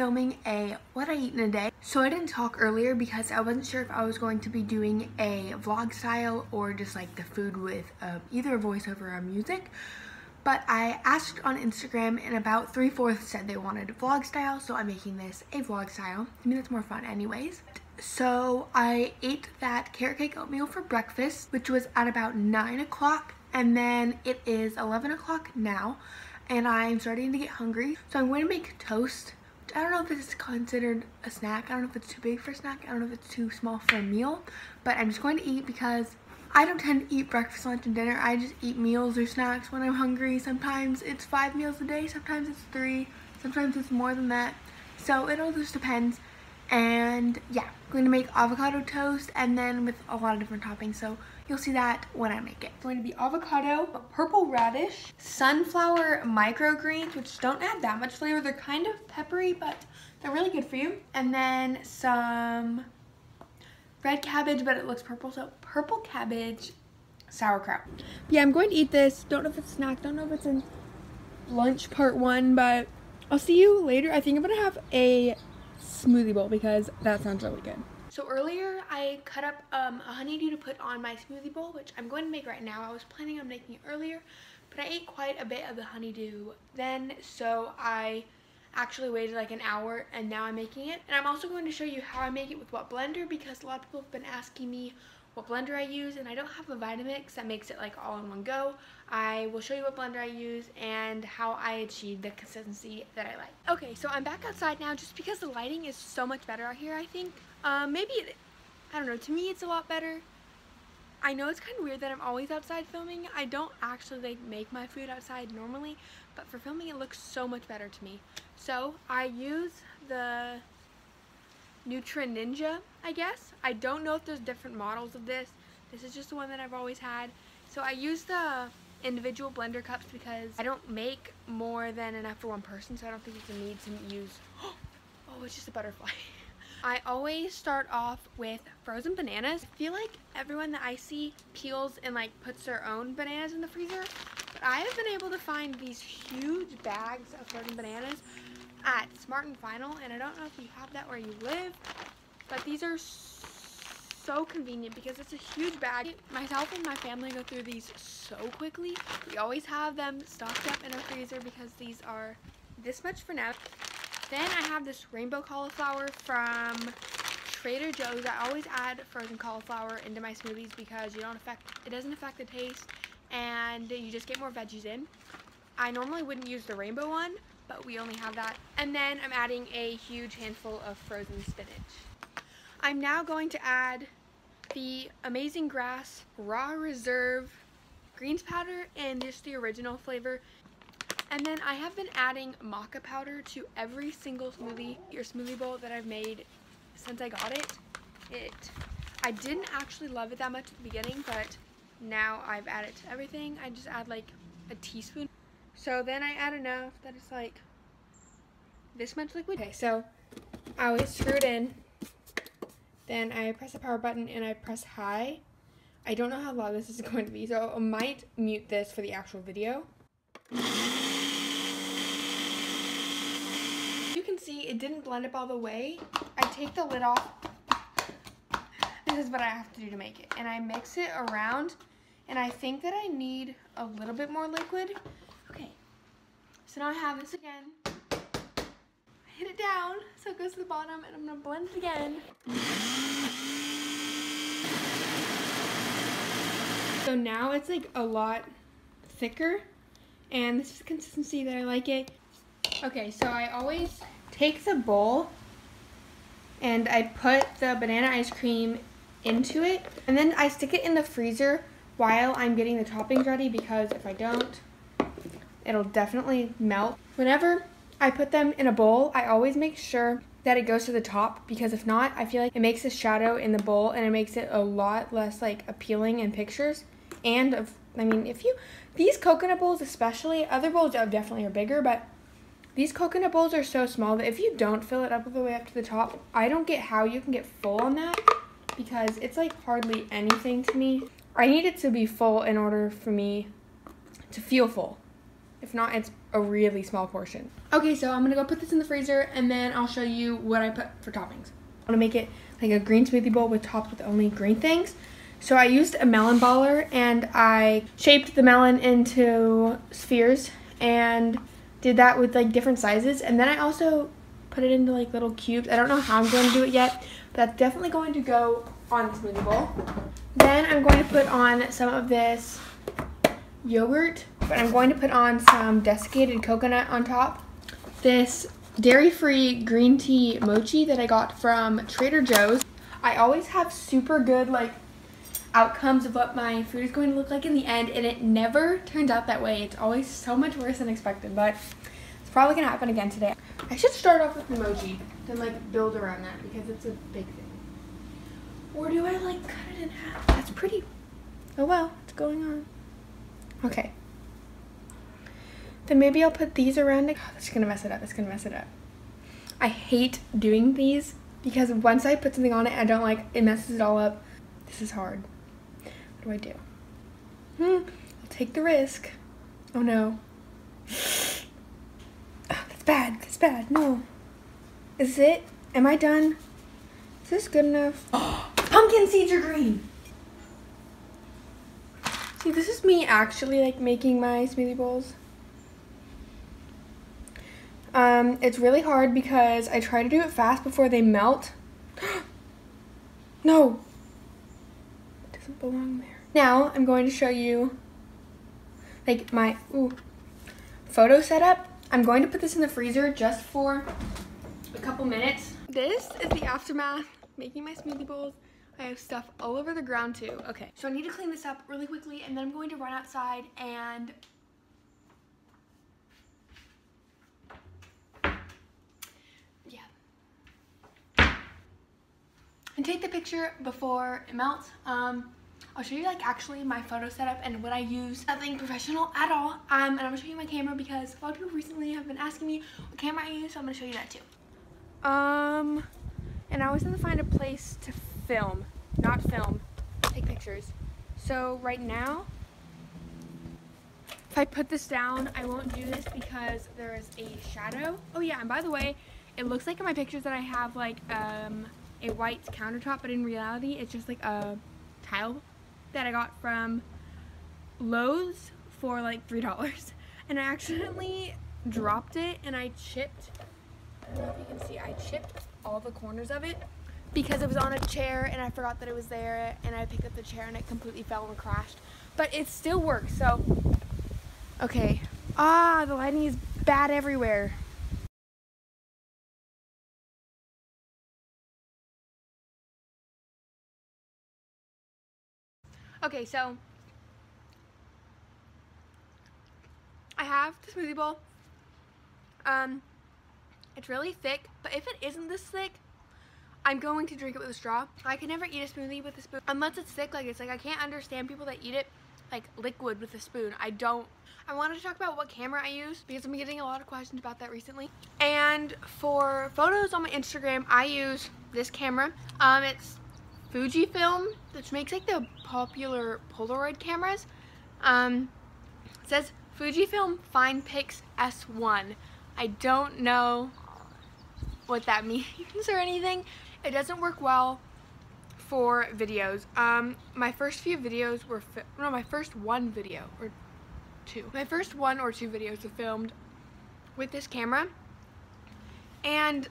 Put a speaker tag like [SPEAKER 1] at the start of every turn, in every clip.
[SPEAKER 1] Filming a what I eat in a day. So I didn't talk earlier because I wasn't sure if I was going to be doing a vlog style or just like the food with uh, either a voiceover or music. But I asked on Instagram and about three-fourths said they wanted vlog style. So I'm making this a vlog style. I mean, it's more fun anyways. So I ate that carrot cake oatmeal for breakfast, which was at about 9 o'clock. And then it is 11 o'clock now and I'm starting to get hungry. So I'm going to make toast. I don't know if this is considered a snack. I don't know if it's too big for a snack. I don't know if it's too small for a meal. But I'm just going to eat because I don't tend to eat breakfast, lunch, and dinner. I just eat meals or snacks when I'm hungry. Sometimes it's five meals a day. Sometimes it's three. Sometimes it's more than that. So it all just depends. And yeah, I'm going to make avocado toast and then with a lot of different toppings. So you'll see that when I make it. It's going to be avocado, purple radish, sunflower microgreens, which don't add that much flavor. They're kind of peppery, but they're really good for you. And then some red cabbage, but it looks purple. So purple cabbage sauerkraut. Yeah, I'm going to eat this. Don't know if it's snack. Don't know if it's in lunch part one, but I'll see you later. I think I'm to have a smoothie bowl because that sounds really good. So earlier I cut up um, a honeydew to put on my smoothie bowl, which I'm going to make right now. I was planning on making it earlier, but I ate quite a bit of the honeydew then, so I actually waited like an hour and now I'm making it. And I'm also going to show you how I make it with what blender because a lot of people have been asking me what blender I use and I don't have a Vitamix that makes it like all in one go. I will show you what blender I use and how I achieve the consistency that I like. Okay, so I'm back outside now just because the lighting is so much better out here, I think. Um, maybe, it, I don't know, to me it's a lot better. I know it's kind of weird that I'm always outside filming. I don't actually like make my food outside normally, but for filming it looks so much better to me. So I use the Nutri Ninja, I guess. I don't know if there's different models of this. This is just the one that I've always had. So I use the individual blender cups because I don't make more than enough for one person, so I don't think it's a need to use. Oh, it's just a butterfly. I always start off with frozen bananas. I feel like everyone that I see peels and like puts their own bananas in the freezer. But I have been able to find these huge bags of frozen bananas at Smart and Final. And I don't know if you have that where you live. But these are so convenient because it's a huge bag. Myself and my family go through these so quickly. We always have them stocked up in our freezer because these are this much for now. Then I have this rainbow cauliflower from Trader Joe's. I always add frozen cauliflower into my smoothies because you don't affect it doesn't affect the taste and you just get more veggies in. I normally wouldn't use the rainbow one, but we only have that. And then I'm adding a huge handful of frozen spinach. I'm now going to add the Amazing Grass Raw Reserve greens powder and just the original flavor and then I have been adding maca powder to every single smoothie or smoothie bowl that I've made since I got it. It, I didn't actually love it that much at the beginning, but now I've added to everything. I just add like a teaspoon. So then I add enough that it's like this much liquid. Okay, so I always screw it in. Then I press the power button and I press high. I don't know how loud this is going to be, so I might mute this for the actual video. see it didn't blend up all the way, I take the lid off. This is what I have to do to make it. And I mix it around. And I think that I need a little bit more liquid. Okay. So now I have this again. I hit it down so it goes to the bottom and I'm to blend it again. So now it's like a lot thicker and this is the consistency that I like it. Okay, so I always take the bowl and I put the banana ice cream into it and then I stick it in the freezer while I'm getting the toppings ready because if I don't, it'll definitely melt. Whenever I put them in a bowl, I always make sure that it goes to the top because if not, I feel like it makes a shadow in the bowl and it makes it a lot less like appealing in pictures. And of, I mean, if you, these coconut bowls especially, other bowls definitely are bigger, but these coconut bowls are so small that if you don't fill it up all the way up to the top, I don't get how you can get full on that because it's like hardly anything to me. I need it to be full in order for me to feel full. If not, it's a really small portion. Okay, so I'm gonna go put this in the freezer and then I'll show you what I put for toppings. I wanna make it like a green smoothie bowl with topped with only green things. So I used a melon baller and I shaped the melon into spheres and did that with like different sizes. And then I also put it into like little cubes. I don't know how I'm going to do it yet, but that's definitely going to go on the smoothie bowl. Then I'm going to put on some of this yogurt, but I'm going to put on some desiccated coconut on top. This dairy-free green tea mochi that I got from Trader Joe's. I always have super good like outcomes of what my food is going to look like in the end and it never turns out that way. It's always so much worse than expected, but it's probably gonna happen again today. I should start off with emoji, then like build around that because it's a big thing. Or do I like cut it in half? That's pretty, oh wow, what's going on? Okay. Then maybe I'll put these around it. Oh, that's gonna mess it up, it's gonna mess it up. I hate doing these because once I put something on it I don't like, it messes it all up. This is hard. What do I do? Hmm, I'll take the risk. Oh no. Oh, that's bad, that's bad, no. Is it? Am I done? Is this good enough? Oh, pumpkin seeds are green! See, this is me actually like making my smoothie bowls. Um, it's really hard because I try to do it fast before they melt. no! Doesn't belong there. Now I'm going to show you like my ooh, photo setup. I'm going to put this in the freezer just for a couple minutes. This is the aftermath, making my smoothie bowls. I have stuff all over the ground too. Okay, so I need to clean this up really quickly and then I'm going to run outside and yeah. And take the picture before it melts. Um, I'll show you like actually my photo setup and what I use. Nothing professional at all. Um, and I'm gonna show you my camera because a lot of people recently have been asking me what camera I use, so I'm gonna show you that too. Um, and I have to find a place to film, not film, take pictures. So right now, if I put this down, I won't do this because there is a shadow. Oh yeah, and by the way, it looks like in my pictures that I have like um, a white countertop, but in reality, it's just like a tile that I got from Lowe's for like $3. And I accidentally dropped it and I chipped, I don't know if you can see, I chipped all the corners of it because it was on a chair and I forgot that it was there and I picked up the chair and it completely fell and crashed. But it still works, so, okay. Ah, the lighting is bad everywhere. Okay, so I have the smoothie bowl. Um, it's really thick, but if it isn't this thick, I'm going to drink it with a straw. I can never eat a smoothie with a spoon unless it's thick like it's like I can't understand people that eat it like liquid with a spoon. I don't. I wanted to talk about what camera I use because I'm getting a lot of questions about that recently. And for photos on my Instagram, I use this camera. Um, it's Fujifilm, which makes like the popular Polaroid cameras. Um, says Fujifilm FinePix S1. I don't know what that means or anything. It doesn't work well for videos. Um, my first few videos were, no, my first one video, or two. My first one or two videos were filmed with this camera. And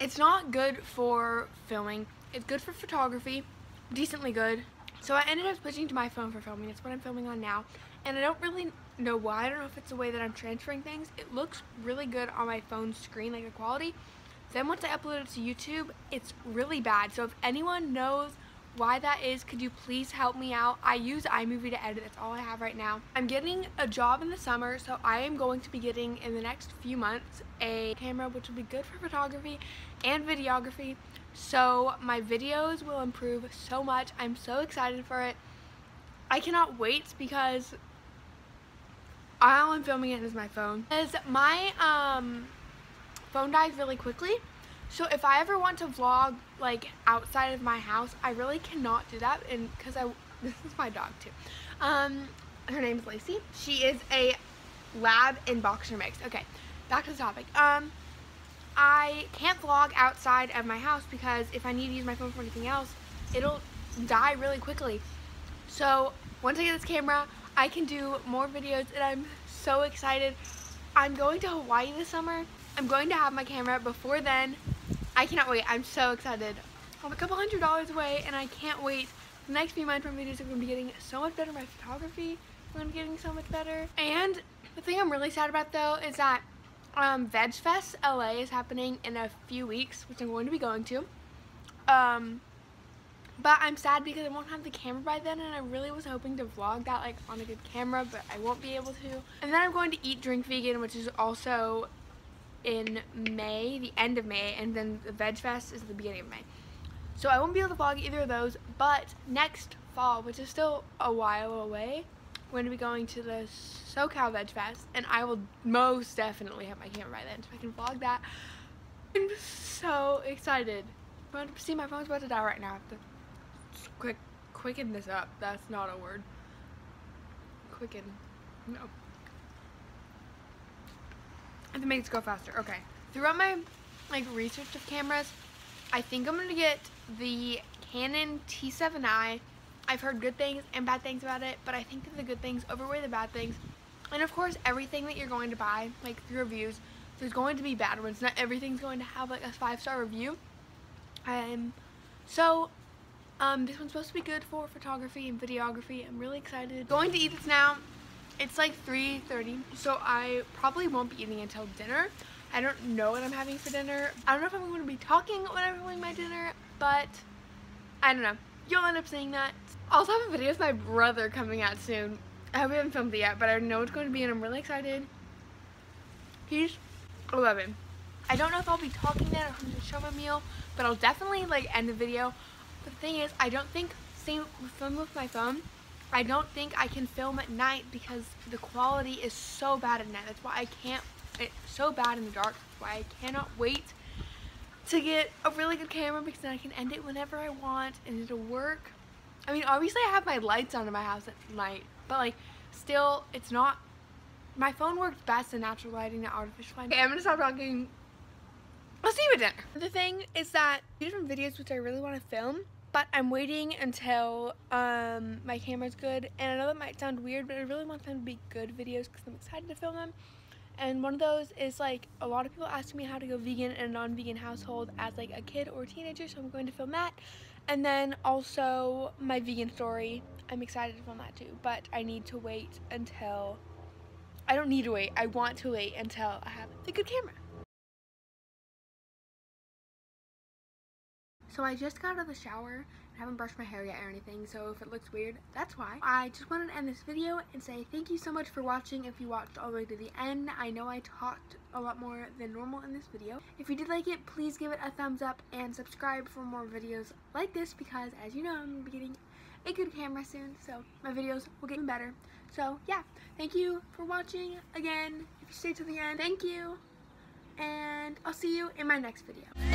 [SPEAKER 1] it's not good for filming. It's good for photography, decently good. So I ended up switching to my phone for filming. It's what I'm filming on now. And I don't really know why. I don't know if it's the way that I'm transferring things. It looks really good on my phone screen, like the quality. Then once I upload it to YouTube, it's really bad. So if anyone knows why that is, could you please help me out? I use iMovie to edit, that's all I have right now. I'm getting a job in the summer, so I am going to be getting, in the next few months, a camera which will be good for photography and videography. So my videos will improve so much. I'm so excited for it. I cannot wait because all I'm filming it is my phone. As my um, phone dies really quickly, so if I ever want to vlog like outside of my house, I really cannot do that and because I, this is my dog too. Um, her name's Lacey. She is a lab and boxer mix. Okay, back to the topic. Um, I can't vlog outside of my house because if I need to use my phone for anything else, it'll die really quickly. So once I get this camera, I can do more videos and I'm so excited. I'm going to Hawaii this summer. I'm going to have my camera before then. I cannot wait. I'm so excited. I'm a couple hundred dollars away and I can't wait. The next few Minecraft videos are going to be getting so much better. My photography is going to be getting so much better. And the thing I'm really sad about though is that um, Veg Fest LA is happening in a few weeks, which I'm going to be going to. Um, but I'm sad because I won't have the camera by then and I really was hoping to vlog that like on a good camera, but I won't be able to. And then I'm going to Eat Drink Vegan, which is also in May, the end of May, and then the Veg Fest is the beginning of May. So I won't be able to vlog either of those, but next fall, which is still a while away, we're going to be going to the SoCal Veg Fest, and I will most definitely have my camera by then, so I can vlog that. I'm so excited. See, my phone's about to die right now. I have to quick, quicken this up. That's not a word. Quicken. No. I have to make this go faster. Okay. Throughout my like research of cameras, I think I'm gonna get the Canon T7i. I've heard good things and bad things about it, but I think that the good things overweigh the bad things. And of course, everything that you're going to buy, like through reviews, there's going to be bad ones. Not everything's going to have like a five-star review. Um, so um, this one's supposed to be good for photography and videography. I'm really excited. Going to eat this now. It's like 3.30, so I probably won't be eating until dinner. I don't know what I'm having for dinner. I don't know if I'm going to be talking when I'm having my dinner, but I don't know. You'll end up seeing that. I also have a video with my brother coming out soon. I haven't filmed it yet, but I know it's going to be and I'm really excited. He's 11. I don't know if I'll be talking then or I'm to show my meal, but I'll definitely like end the video. But the thing is, I don't think, same film with my phone, I don't think I can film at night because the quality is so bad at night. That's why I can't, it's so bad in the dark. That's why I cannot wait to get a really good camera because then I can end it whenever I want and it'll work. I mean, obviously I have my lights on in my house at night, but like, still, it's not, my phone works best in natural lighting, not artificial lighting. Okay, I'm gonna stop talking. I'll see you at dinner. The thing is that different videos which I really want to film, but I'm waiting until um, my camera's good. And I know that might sound weird, but I really want them to be good videos because I'm excited to film them. And one of those is like a lot of people ask me how to go vegan in a non-vegan household as like a kid or a teenager, so I'm going to film that. And then also my vegan story. I'm excited to film that too, but I need to wait until I don't need to wait. I want to wait until I have a good camera. So I just got out of the shower. I haven't brushed my hair yet or anything, so if it looks weird, that's why. I just wanted to end this video and say thank you so much for watching if you watched all the way to the end. I know I talked a lot more than normal in this video. If you did like it, please give it a thumbs up and subscribe for more videos like this because as you know, I'm getting a good camera soon, so my videos will get even better. So yeah, thank you for watching again. If you stayed to the end, thank you, and I'll see you in my next video.